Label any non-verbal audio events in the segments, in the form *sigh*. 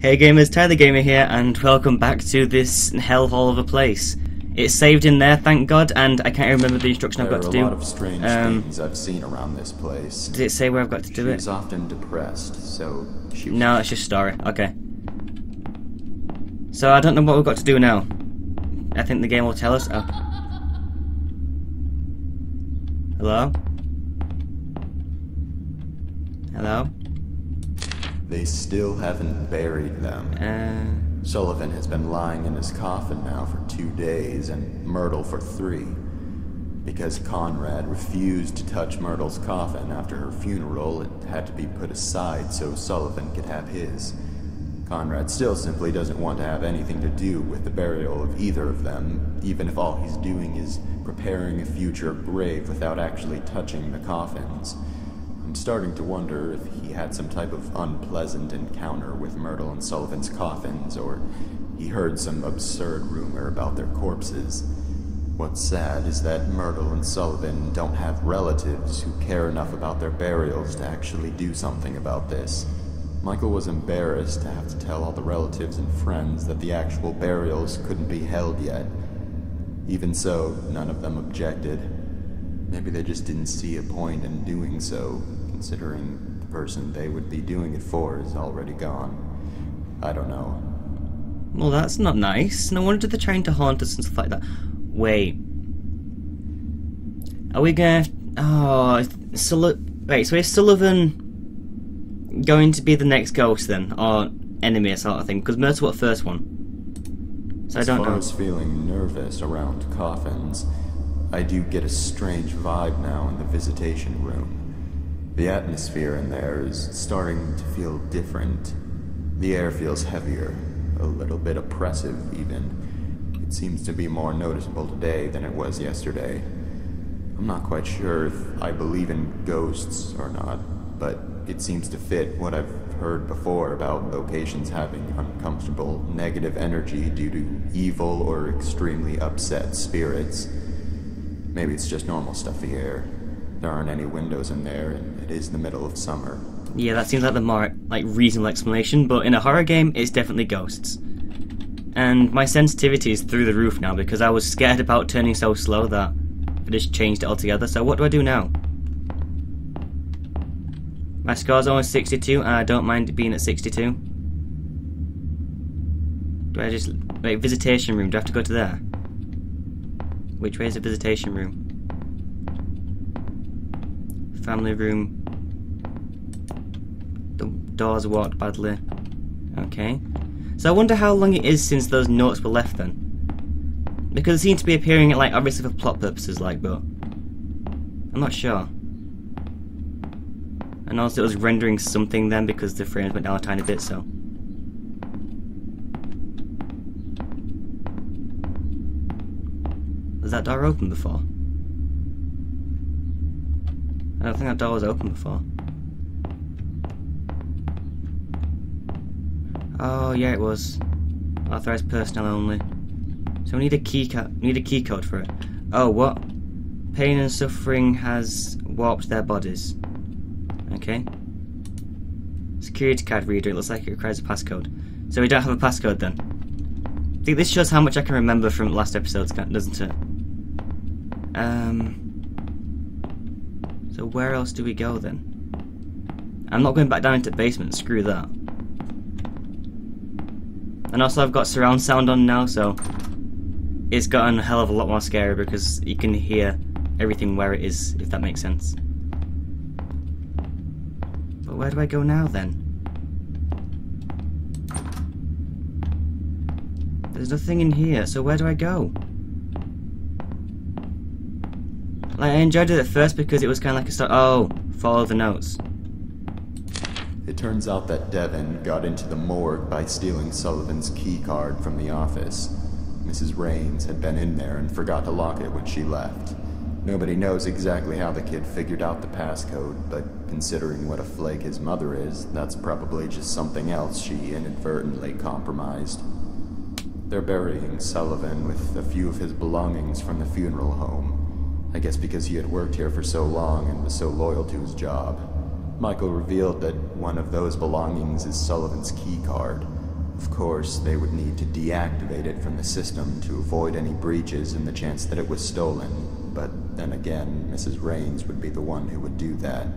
Hey gamers, Ty the Gamer here, and welcome back to this hellhole of a place. It's saved in there, thank God, and I can't remember the instruction I've There got are to a lot of strange Um, things I've seen around this place. Did it say where I've got to do She it? was often depressed, so she No, it's just story. Okay. So I don't know what we've got to do now. I think the game will tell us. Oh. Hello? Hello? They still haven't buried them. Uh, Sullivan has been lying in his coffin now for two days, and Myrtle for three. Because Conrad refused to touch Myrtle's coffin after her funeral, it had to be put aside so Sullivan could have his. Conrad still simply doesn't want to have anything to do with the burial of either of them, even if all he's doing is preparing a future grave without actually touching the coffins. I'm starting to wonder if he had some type of unpleasant encounter with Myrtle and Sullivan's coffins, or he heard some absurd rumor about their corpses. What's sad is that Myrtle and Sullivan don't have relatives who care enough about their burials to actually do something about this. Michael was embarrassed to have to tell all the relatives and friends that the actual burials couldn't be held yet. Even so, none of them objected. Maybe they just didn't see a point in doing so, considering the person they would be doing it for is already gone. I don't know. well, that's not nice. No wonder they're trying to haunt us and stuff like that. Wait. Are we gonna. Oh. Sul- Wait, so is Sullivan going to be the next ghost then? Or enemy or sort of thing? Because Myrtle was the first one. So I don't far know. as feeling nervous around coffins, I do get a strange vibe now in the visitation room. The atmosphere in there is starting to feel different. The air feels heavier, a little bit oppressive even. It seems to be more noticeable today than it was yesterday. I'm not quite sure if I believe in ghosts or not, but it seems to fit what I've heard before about locations having uncomfortable negative energy due to evil or extremely upset spirits. Maybe it's just normal stuffy air. There aren't any windows in there, and it is the middle of summer. Yeah, that seems like the more like reasonable explanation, but in a horror game, it's definitely ghosts. And my sensitivity is through the roof now because I was scared about turning so slow that I just changed it altogether. So what do I do now? My score's only 62, and I don't mind it being at 62. Do I just wait? Visitation room. Do I have to go to there? Which way is the visitation room? Family room. The doors walked badly. Okay. So I wonder how long it is since those notes were left then. Because it seems to be appearing at like obviously for plot purposes, like, but I'm not sure. And also it was rendering something then because the frames went down a tiny bit, so. Was that door open before? I don't think that door was open before. Oh yeah, it was. Authorized personnel only. So we need a key need a key code for it. Oh what? Pain and suffering has warped their bodies. Okay. Security card reader. It looks like it requires a passcode. So we don't have a passcode then. I think this shows how much I can remember from last episodes, doesn't it? Um. So where else do we go then? I'm not going back down into the basement. Screw that. And also I've got surround sound on now, so it's gotten a hell of a lot more scary because you can hear everything where it is, if that makes sense. But where do I go now then? There's nothing in here, so where do I go? Like, I enjoyed it at first because it was kind of like a start. Oh, follow the notes. It turns out that Devon got into the morgue by stealing Sullivan's key card from the office. Mrs. Raines had been in there and forgot to lock it when she left. Nobody knows exactly how the kid figured out the passcode, but considering what a flake his mother is, that's probably just something else she inadvertently compromised. They're burying Sullivan with a few of his belongings from the funeral home. I guess because he had worked here for so long and was so loyal to his job. Michael revealed that one of those belongings is Sullivan's key card, Of course, they would need to deactivate it from the system to avoid any breaches in the chance that it was stolen. But then again, Mrs. Raines would be the one who would do that.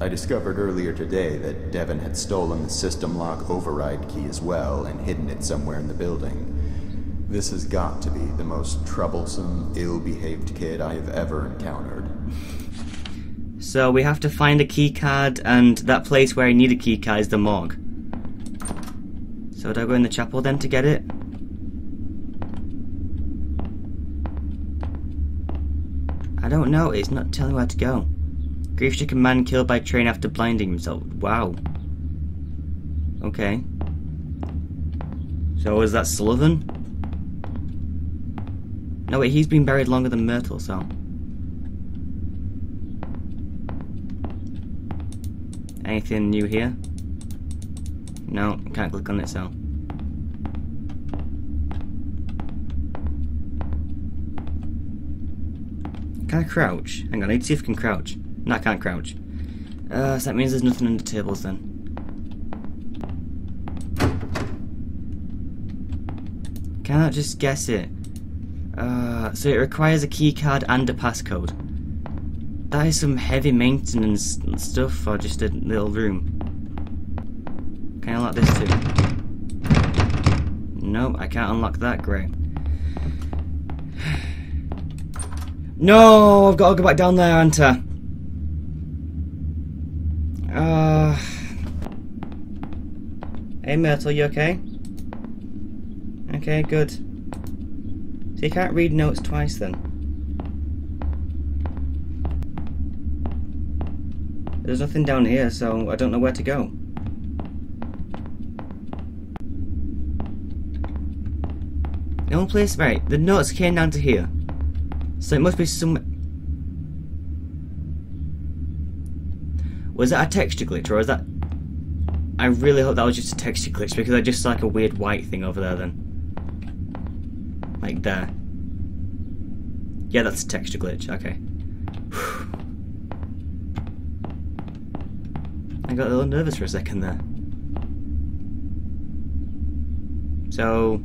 I discovered earlier today that Devon had stolen the system lock override key as well and hidden it somewhere in the building. This has got to be the most troublesome, ill behaved kid I have ever encountered. So we have to find a key card, and that place where I need a key card is the morgue. So do I go in the chapel then to get it? I don't know, it's not telling where to go. Grief-stricken man killed by train after blinding himself. Wow. Okay. So is that Sullivan? No wait, he's been buried longer than Myrtle, so... Anything new here? No, can't click on it, so... Can I crouch? Hang on, I need to see if I can crouch. No, I can't crouch. Uh, so that means there's nothing under tables then. Can I just guess it? Uh, so it requires a keycard and a passcode. That is some heavy maintenance stuff for just a little room. Can I unlock this too? No, I can't unlock that, great. *sighs* No, I've got to go back down there, Anta. Uh, hey, Myrtle, you okay? Okay, good. You can't read notes twice then? There's nothing down here, so I don't know where to go. The only place, right, the notes came down to here. So it must be some... Was that a texture glitch, or was that... I really hope that was just a texture glitch, because I just saw like a weird white thing over there then. Like there. Yeah, that's a texture glitch, okay. *sighs* I got a little nervous for a second there. So,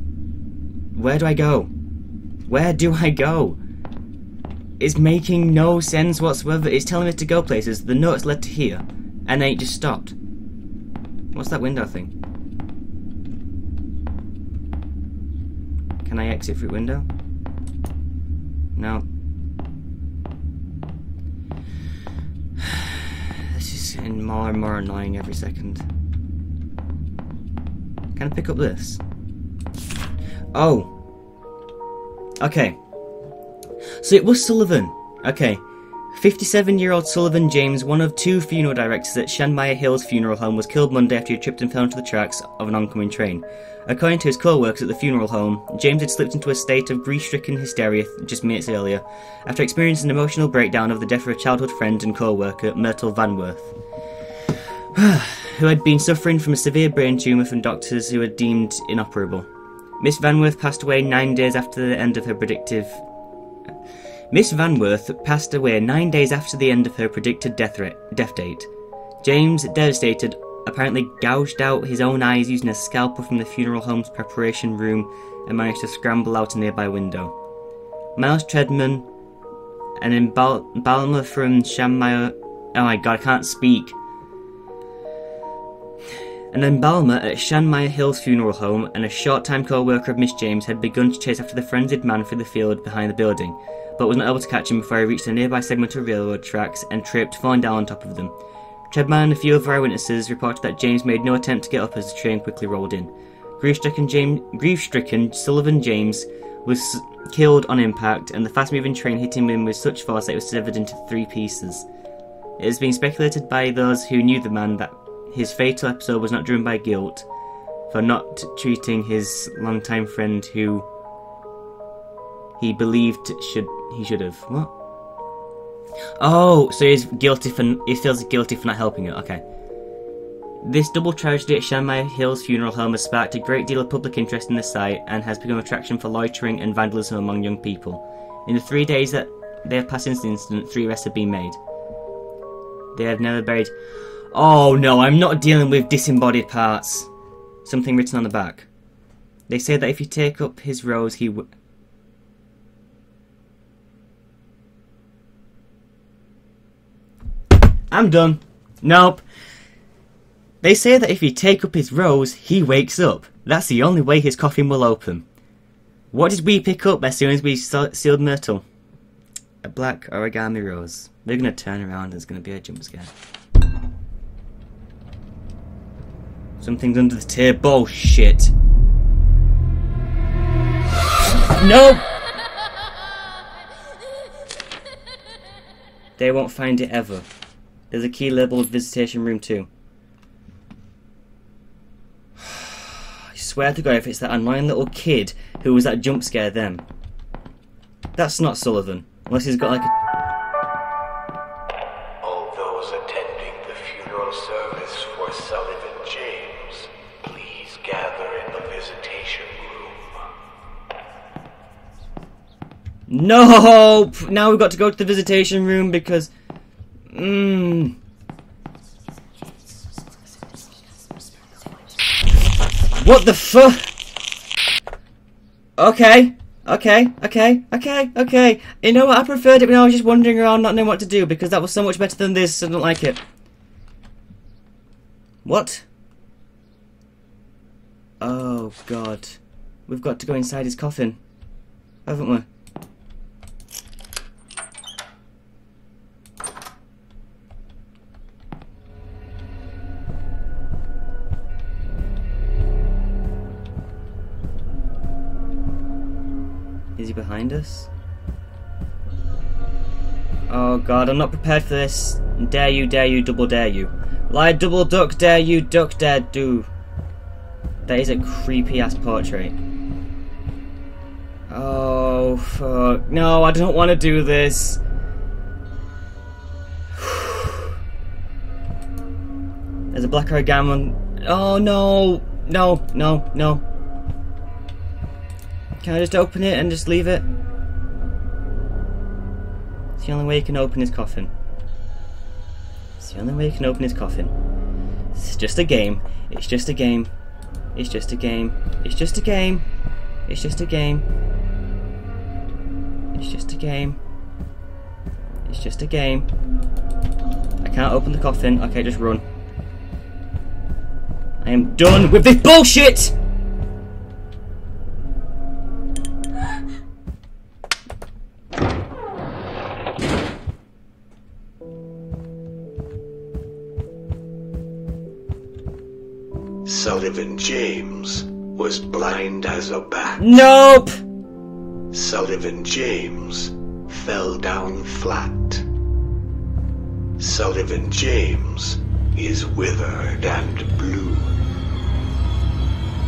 where do I go? Where do I go? It's making no sense whatsoever. It's telling me to go places. The notes led to here, and then it just stopped. What's that window thing? Can I exit through window? No. *sighs* This is getting more and more annoying every second. Can I pick up this? Oh. Okay. So it was Sullivan. Okay. 57 year old Sullivan James, one of two funeral directors at Shanmire Hills Funeral Home, was killed Monday after he tripped and fell into the tracks of an oncoming train. According to his co workers at the funeral home, James had slipped into a state of grief stricken hysteria just minutes earlier, after experiencing an emotional breakdown of the death of a childhood friend and co worker, Myrtle Vanworth, *sighs* who had been suffering from a severe brain tumour from doctors who had deemed inoperable. Miss Vanworth passed away nine days after the end of her predictive Miss Vanworth passed away nine days after the end of her predicted death, death date. James, devastated, apparently gouged out his own eyes using a scalpel from the funeral home's preparation room and managed to scramble out a nearby window. Miles Treadman, an embalmer from Shanmire. Oh my god, I can't speak. An embalmer at Shanmire Hills Funeral Home and a short time co worker of Miss James had begun to chase after the frenzied man through the field behind the building, but was not able to catch him before he reached a nearby segment of railroad tracks and tripped, falling down on top of them. Treadman and a few other eyewitnesses reported that James made no attempt to get up as the train quickly rolled in. Grief-stricken, James, grief-stricken Sullivan James was killed on impact, and the fast-moving train hit him with such force that it was severed into three pieces. It has been speculated by those who knew the man that his fatal episode was not driven by guilt for not treating his longtime friend who he believed should he should have what? Oh, so he's guilty for he feels guilty for not helping her. Okay. This double tragedy at Shanmire Hills Funeral Home has sparked a great deal of public interest in the site and has become an attraction for loitering and vandalism among young people. In the three days that they have passed since the incident, three arrests have been made. They have never buried. Oh no, I'm not dealing with disembodied parts. Something written on the back. They say that if you take up his rose, he w- I'm done. Nope. They say that if you take up his rose, he wakes up. That's the only way his coffin will open. What did we pick up as soon as we sealed Myrtle? A black origami rose. They're gonna turn around and it's gonna be a jump scare. Something's under the table. Shit. Nope. They won't find it ever. There's a key labeled visitation room too. *sighs* I swear to God, if it's that annoying little kid who was that jump scare then. That's not Sullivan. Unless he's got like a. All those attending the funeral service for Sullivan James, please gather in the visitation room. No! Now we've got to go to the visitation room because. Mmm. What the fuck? Okay. Okay, okay, okay, okay. You know what? I preferred it when I was just wandering around not knowing what to do because that was so much better than this. I don't like it. What? Oh, God. We've got to go inside his coffin. Haven't we? He behind us? Oh god, I'm not prepared for this. Dare you, dare you, double dare you. Lie, double duck, dare you, duck, dare do. That is a creepy ass portrait. Oh, fuck. No, I don't want to do this. *sighs* There's a black origami. Oh, no. No, no, no. Can I just open it and just leave it? It's the only way you can open his coffin. It's the only way you can open his coffin. It's just a game. It's just a game. It's just a game. It's just a game. It's just a game. It's just a game. It's just a game. I can't open the coffin. Okay, just run. I am done with this bullshit! Sullivan James was blind as a bat. Nope! Sullivan James fell down flat. Sullivan James is withered and blue.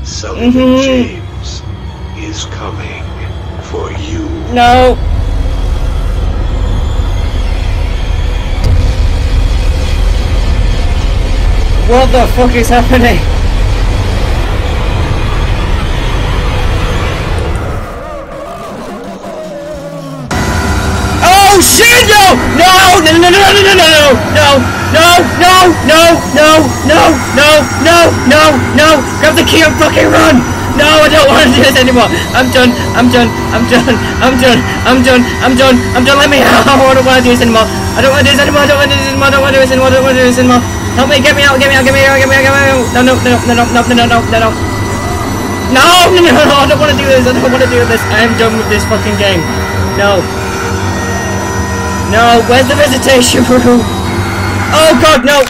Sullivan Mhm. James is coming for you. No! What the fuck is happening? Oh shit! No! No! No! No! No! No! No! No! No! No! No! No! No! No! No! No! No! Grab the key and fucking run! No! I don't want to do this anymore. I'm done. I'm done. I'm done. I'm done. I'm done. I'm done. I'm done. Let me out. I don't want to do this anymore. I don't want to do this anymore. I don't want to do this anymore. I don't want to do this anymore. I don't want to do this anymore. Help me. Get me out. Get me out. Get me out. Get me out. Get me out. No! No! No! No! No! No! No! No! No! No! No! No! No! No! I don't want to do this. I don't want to do this. I am done with this fucking game. No. No, where's the visitation room? Oh god, no!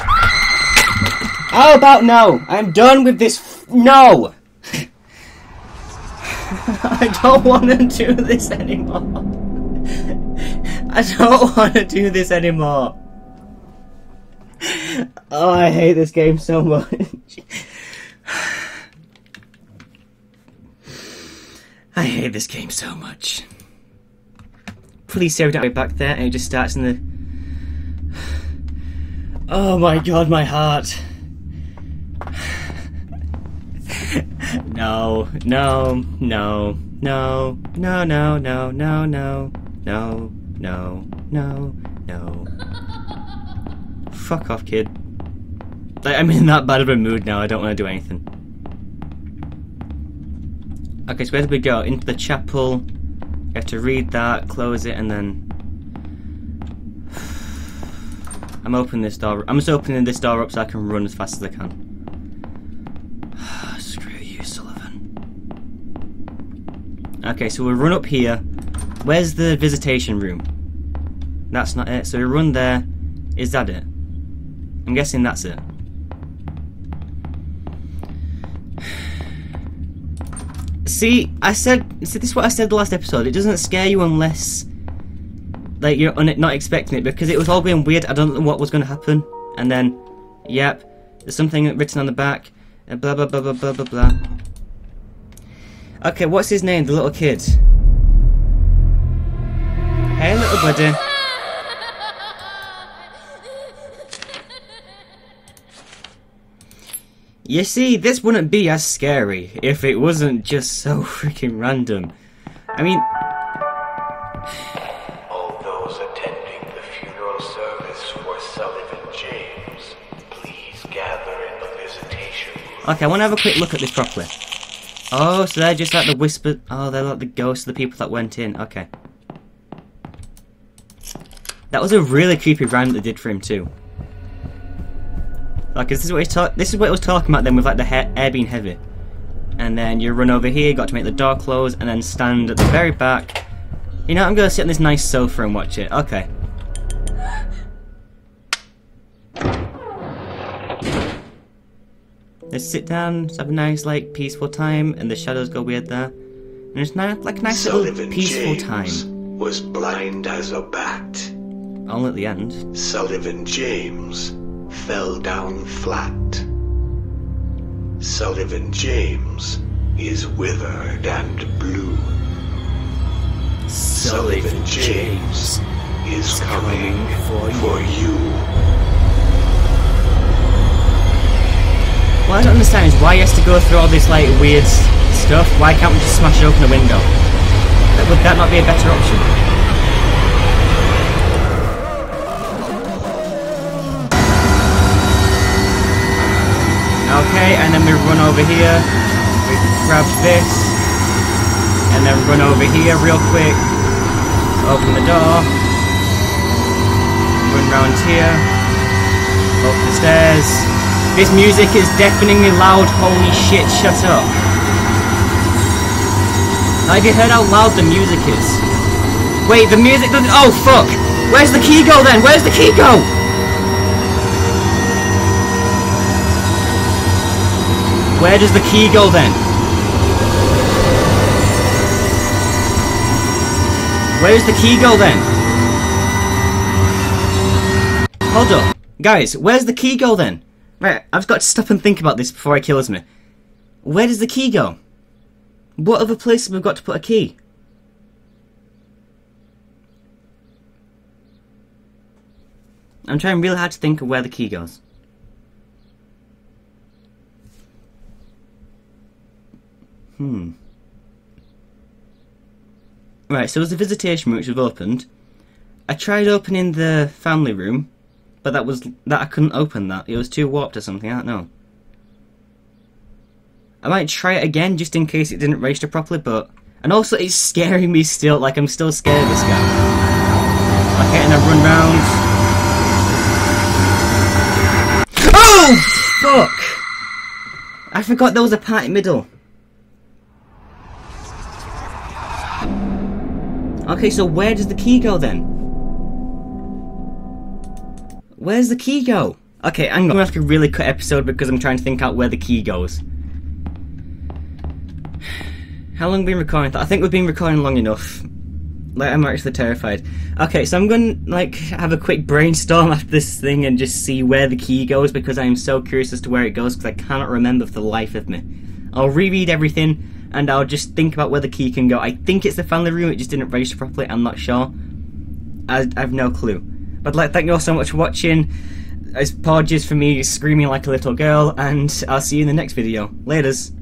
How about no? I'm done with this. No! *laughs* I don't want to do this anymore. *laughs* I don't want to do this anymore. Oh, I hate this game so much. *sighs* I hate this game so much. Say that way back there, and it just starts in the. Oh my god, my heart. no, no, no, no, no, no, no, no, no, no, no, no, no. Fuck off, kid. Like, I'm in that bad of a mood now, I don't want to do anything. Okay, so where do we go? Into the chapel. You have to read that, close it, and then. I'm opening this door. I'm just opening this door up so I can run as fast as I can. *sighs* Screw you, Sullivan. Okay, so we'll run up here. Where's the visitation room? That's not it. So we run there. Is that it? I'm guessing that's it. See, I said, see, this is what I said the last episode. It doesn't scare you unless, like, you're not expecting it because it was all going weird. I don't know what was going to happen, and then, yep, there's something written on the back, and blah blah blah blah blah blah blah. Okay, what's his name? The little kid. Hey, little buddy. You see, this wouldn't be as scary if it wasn't just so *laughs* freaking random. I mean, All those attending the funeral service for Sullivan James, please gather in the visitation room. okay, I want to have a quick look at this properly. Oh, so they're just like the whisper. Oh, they're like the ghosts of the people that went in. Okay. That was a really creepy rhyme that they did for him too. Like, this is what he's. This is what it was talking about then with like the air being heavy. And then you run over here, got to make the door close, and then stand at the very back. You know, I'm gonna sit on this nice sofa and watch it. Okay. Let's sit down, have a nice, like, peaceful time, and the shadows go weird there. And it's nice, like a nice little Sullivan peaceful James time. was blind as a bat. Only at the end. Sullivan James fell down flat. Sullivan James is withered and blue. Sullivan James is coming for you. What I don't understand is why he has to go through all this like weird stuff. Why can't we just smash open a window? Would that not be a better option? Okay, and then we run over here. We grab this, and then run over here real quick. Open the door. Run round here. Up the stairs. This music is deafeningly loud. Holy shit, shut up. Have you heard how loud the music is? Wait, the music doesn't. Oh, fuck! Where's the key go then? Where's the key go? Where does the key go then? Where's the key go then? Hold up. Guys, where's the key go then? Right, I've got to stop and think about this before it kills me. Where does the key go? What other place have we got to put a key? I'm trying real hard to think of where the key goes. Hmm. Right, so there's the visitation room which we've opened. I tried opening the family room, but that was that I couldn't open that. It was too warped or something. I don't know. I might try it again just in case it didn't register properly, but and also it's scaring me still. Like I'm still scared of this guy. Okay, and I run round. Oh fuck! I forgot there was a part in middle. Okay, so where does the key go then? Where's the key go? Okay, I'm gonna have to really cut episode because I'm trying to think out where the key goes. *sighs* How long have we been recording? I think we've been recording long enough. Like, I'm actually terrified. Okay, so I'm gonna, like, have a quick brainstorm *laughs* after this thing and just see where the key goes because I am so curious as to where it goes because I cannot remember for the life of me. I'll reread everything and I'll just think about where the key can go. I think it's the family room, it just didn't register properly, I'm not sure. I, I have no clue. But like thank you all so much for watching. It's apologies for me screaming like a little girl, and I'll see you in the next video. Laters.